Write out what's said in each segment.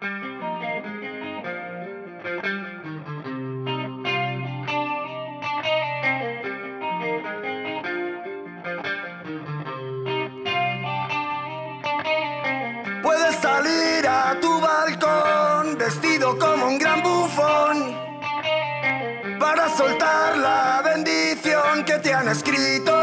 Puedes salir a tu balcón vestido como un gran bufón para soltar la bendición que te han escrito.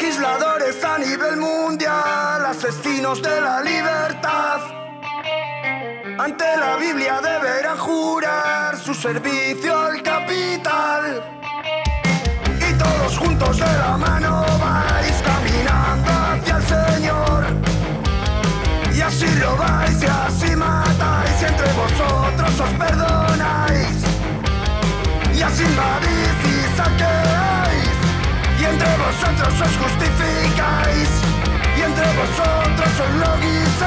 legisladores a nivel mundial, asesinos de la libertad. Ante la Biblia deberán jurar su servicio al capital. Y todos juntos de la mano vais caminando hacia el Señor. Y así robáis y así matáis, y entre vosotros os perdonáis. Y así invadís y os justificáis. Y entre vosotros os loguís